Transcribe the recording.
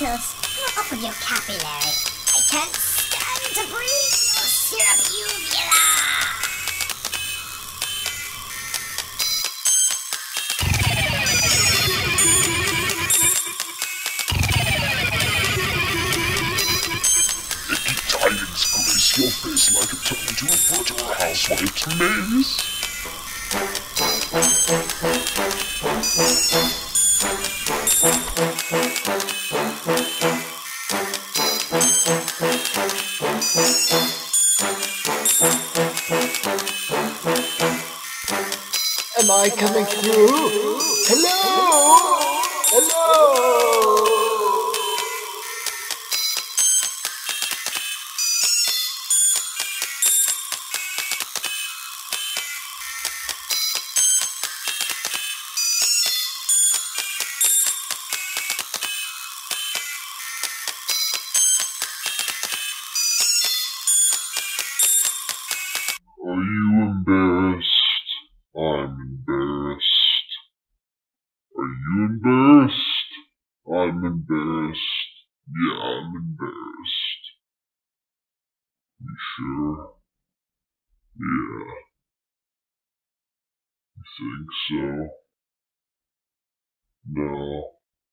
tonsils. Off with your capillary. I can't stand to breathe your syrup uvula. Icky tidings grace your face like a turn to a fertile housewife's maze. Am I coming through? Hello? Hello? Embarrassed. You sure? Yeah. You think so? No.